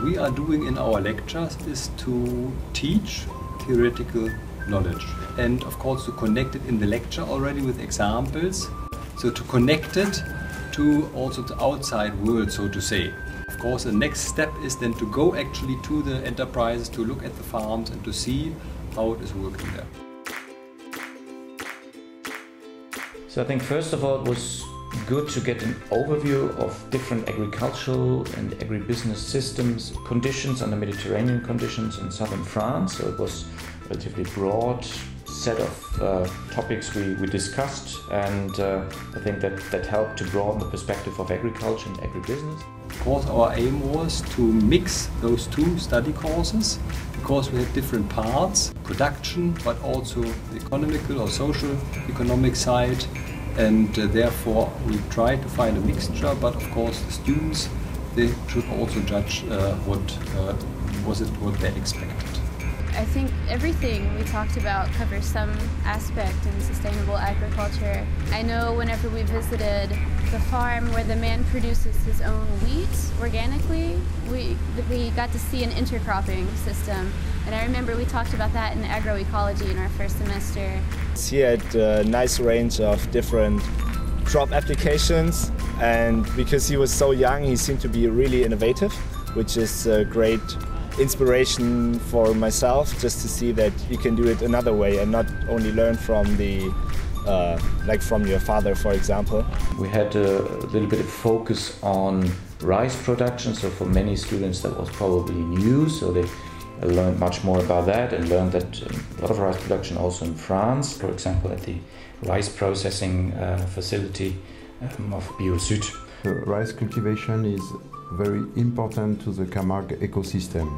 we are doing in our lectures is to teach theoretical knowledge and of course to connect it in the lecture already with examples. So to connect it to also the outside world, so to say. Of course, the next step is then to go actually to the enterprises, to look at the farms and to see how it is working there. So I think first of all it was good to get an overview of different agricultural and agribusiness systems, conditions under Mediterranean conditions in southern France. So it was a relatively broad set of uh, topics we, we discussed and uh, I think that, that helped to broaden the perspective of agriculture and agribusiness. Of course our aim was to mix those two study courses because we had different parts, production but also the economical or social economic side and uh, therefore we try to find a mixture but of course the students they should also judge uh, what uh, was it what they expected. I think everything we talked about covers some aspect in sustainable agriculture. I know whenever we visited the farm where the man produces his own wheat organically, we, we got to see an intercropping system. And I remember we talked about that in agroecology in our first semester. He had a nice range of different crop applications and because he was so young he seemed to be really innovative which is a great inspiration for myself just to see that you can do it another way and not only learn from the uh, like from your father for example. We had a little bit of focus on rice production so for many students that was probably new so they learned much more about that and learned that um, a lot of rice production also in France for example at the rice processing uh, facility um, of BioSud. Rice cultivation is very important to the Camargue ecosystem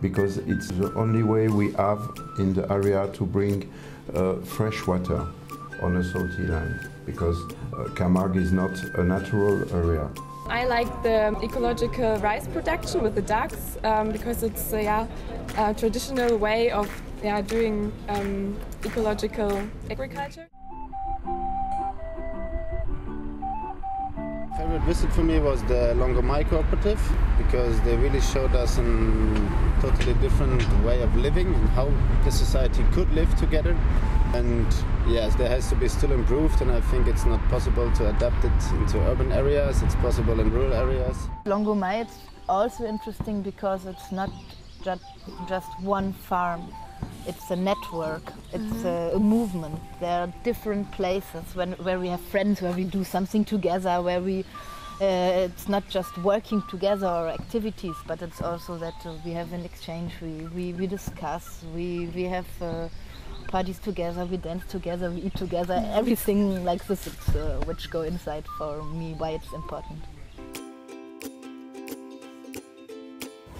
because it's the only way we have in the area to bring uh, fresh water on a salty land because uh, Camargue is not a natural area. I like the ecological rice production with the ducks um, because it's a, yeah, a traditional way of yeah, doing um, ecological agriculture. Favorite visit for me was the Longomai Cooperative because they really showed us a totally different way of living and how the society could live together. And yes, there has to be still improved, and I think it's not possible to adapt it into urban areas, it's possible in rural areas. Longomai is also interesting because it's not just, just one farm it's a network, it's mm -hmm. a, a, movement. There are different places when, where we have friends, where we do something together, where we uh, it's not just working together or activities, but it's also that uh, we have an exchange, we, we, we discuss, we, we have uh, parties together, we dance together, we eat together, mm-hmm. everything like this, uh, which go inside for me, why it's important.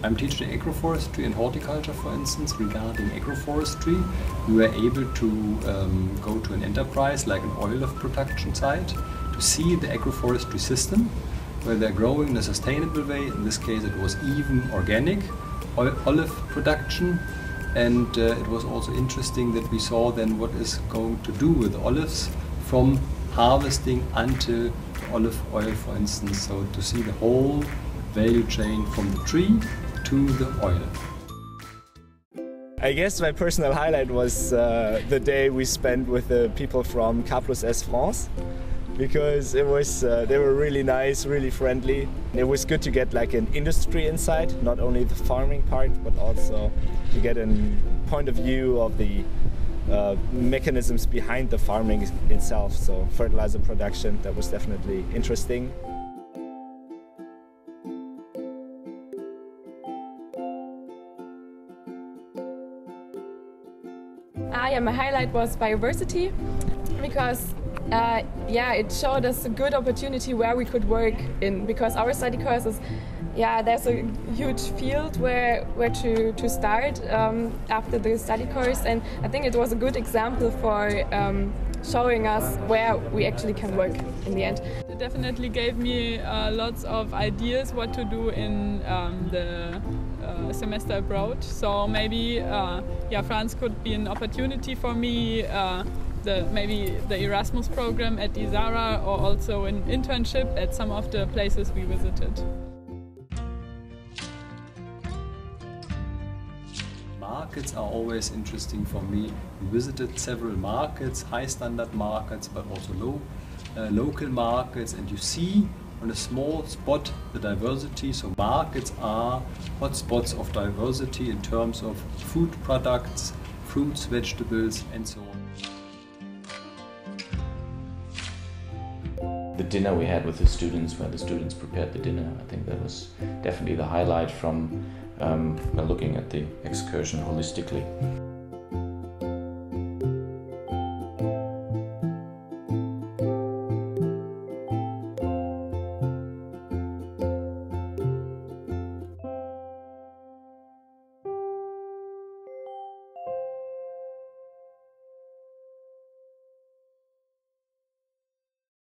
I'm teaching agroforestry and horticulture, for instance, regarding agroforestry. We were able to um, go to an enterprise like an olive production site to see the agroforestry system where they're growing in a sustainable way. In this case, it was even organic olive production. And uh, it was also interesting that we saw then what is going to do with olives from harvesting until olive oil, for instance. So to see the whole value chain from the tree to the oil. I guess my personal highlight was uh, the day we spent with the people from K plus S France because it was uh, they were really nice, really friendly. It was good to get like an industry insight, not only the farming part, but also to get a point of view of the uh, mechanisms behind the farming itself. So fertilizer production, that was definitely interesting. Yeah, my highlight was biodiversity because uh, yeah, it showed us a good opportunity where we could work in because our study courses, yeah, there's a huge field where where to to start um, after the study course, and I think it was a good example for um, showing us where we actually can work in the end. It definitely gave me uh, lots of ideas what to do in um, the uh, semester abroad. So maybe, uh, yeah, France could be an opportunity for me. Uh, the maybe the Erasmus program at Isara or also an internship at some of the places we visited. markets are always interesting for me. We visited several markets, high standard markets, but also low, uh, local markets, and you see on a small spot the diversity. So markets are hotspots of diversity in terms of food products, fruits, vegetables, and so on. The dinner we had with the students, where the students prepared the dinner, I think that was definitely the highlight from um, looking at the excursion holistically.